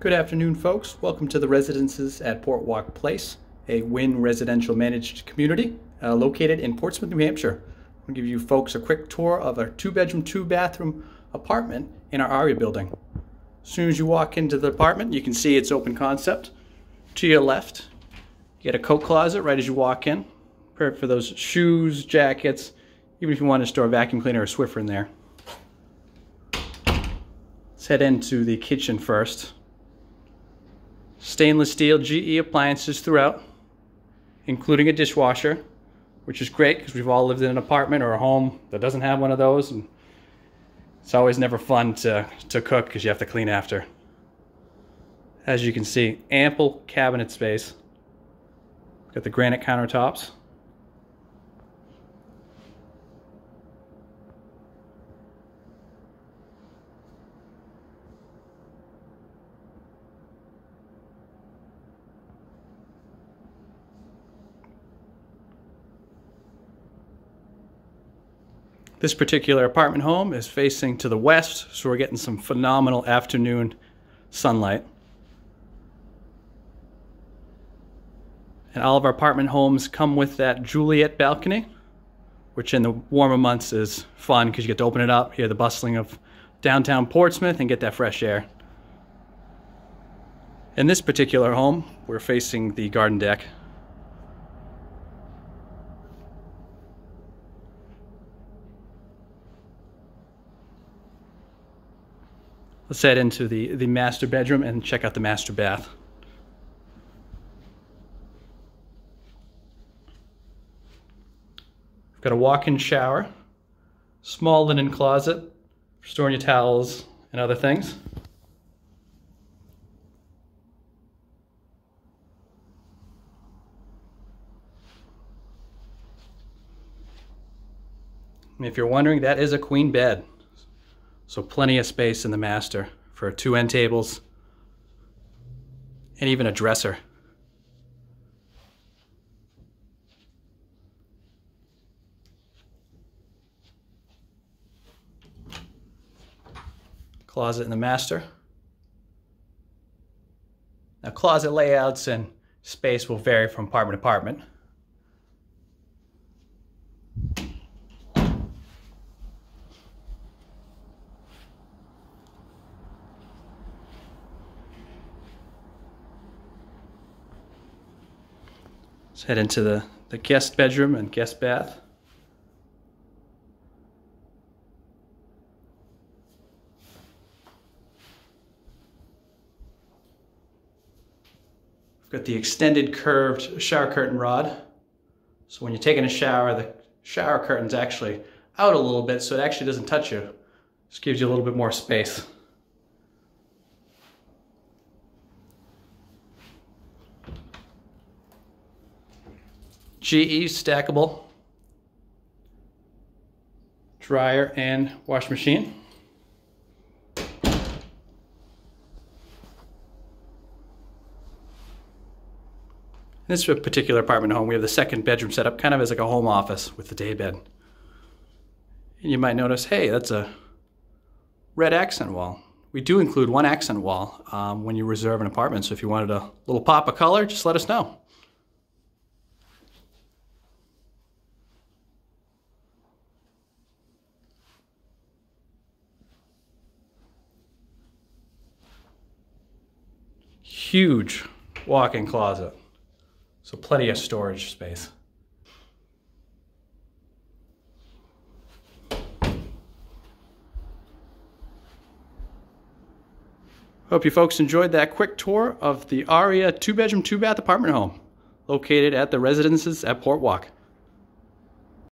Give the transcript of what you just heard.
Good afternoon, folks. Welcome to the residences at Portwalk Place, a Winn residential managed community uh, located in Portsmouth, New Hampshire. I'll give you folks a quick tour of our two bedroom, two bathroom apartment in our ARIA building. As soon as you walk into the apartment, you can see it's open concept. To your left, you get a coat closet right as you walk in. Perfect for those shoes, jackets, even if you want to store a vacuum cleaner or Swiffer in there. Let's head into the kitchen first. Stainless steel GE appliances throughout, including a dishwasher, which is great because we've all lived in an apartment or a home that doesn't have one of those. And it's always never fun to, to cook because you have to clean after. As you can see, ample cabinet space. Got the granite countertops. This particular apartment home is facing to the west, so we're getting some phenomenal afternoon sunlight. And all of our apartment homes come with that Juliet balcony, which in the warmer months is fun because you get to open it up, hear the bustling of downtown Portsmouth, and get that fresh air. In this particular home, we're facing the garden deck. Let's head into the, the master bedroom and check out the master bath. We've got a walk-in shower, small linen closet for storing your towels and other things. And if you're wondering, that is a queen bed. So plenty of space in the master for two end tables and even a dresser. Closet in the master. Now closet layouts and space will vary from apartment to apartment. Let's head into the, the guest bedroom and guest bath. We've got the extended curved shower curtain rod. So when you're taking a shower, the shower curtain's actually out a little bit so it actually doesn't touch you. Just gives you a little bit more space. GE stackable dryer and wash machine. In this particular apartment home, we have the second bedroom set up kind of as like a home office with the day bed. And you might notice, hey, that's a red accent wall. We do include one accent wall um, when you reserve an apartment, so if you wanted a little pop of color, just let us know. Huge walk-in closet. So plenty of storage space. Hope you folks enjoyed that quick tour of the ARIA two-bedroom, two-bath apartment home located at the residences at Portwalk.